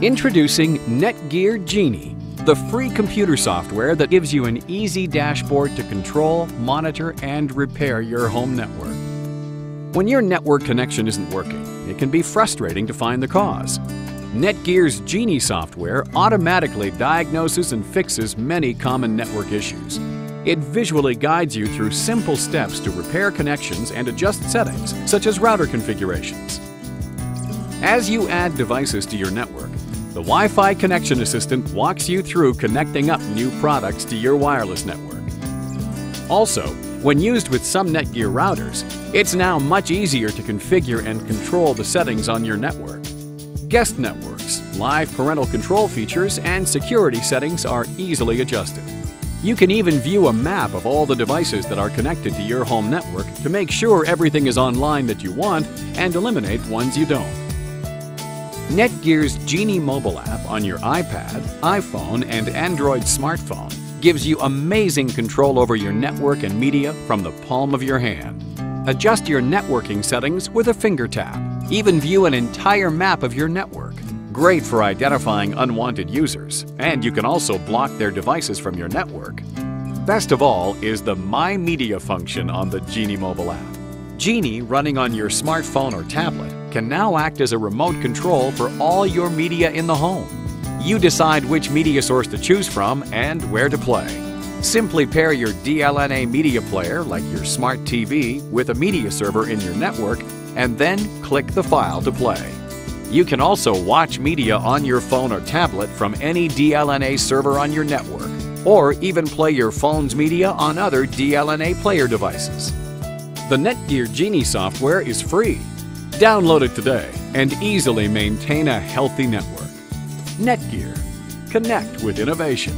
Introducing Netgear Genie, the free computer software that gives you an easy dashboard to control, monitor, and repair your home network. When your network connection isn't working, it can be frustrating to find the cause. Netgear's Genie software automatically diagnoses and fixes many common network issues. It visually guides you through simple steps to repair connections and adjust settings, such as router configurations. As you add devices to your network, the Wi-Fi Connection Assistant walks you through connecting up new products to your wireless network. Also, when used with some Netgear routers, it's now much easier to configure and control the settings on your network. Guest networks, live parental control features, and security settings are easily adjusted. You can even view a map of all the devices that are connected to your home network to make sure everything is online that you want and eliminate ones you don't. Netgear's Genie mobile app on your iPad, iPhone, and Android smartphone gives you amazing control over your network and media from the palm of your hand. Adjust your networking settings with a finger tap. Even view an entire map of your network. Great for identifying unwanted users, and you can also block their devices from your network. Best of all is the My Media function on the Genie mobile app. Genie, running on your smartphone or tablet, can now act as a remote control for all your media in the home. You decide which media source to choose from and where to play. Simply pair your DLNA media player, like your smart TV, with a media server in your network, and then click the file to play. You can also watch media on your phone or tablet from any DLNA server on your network, or even play your phone's media on other DLNA player devices. The Netgear Genie software is free. Download it today and easily maintain a healthy network. Netgear. Connect with innovation.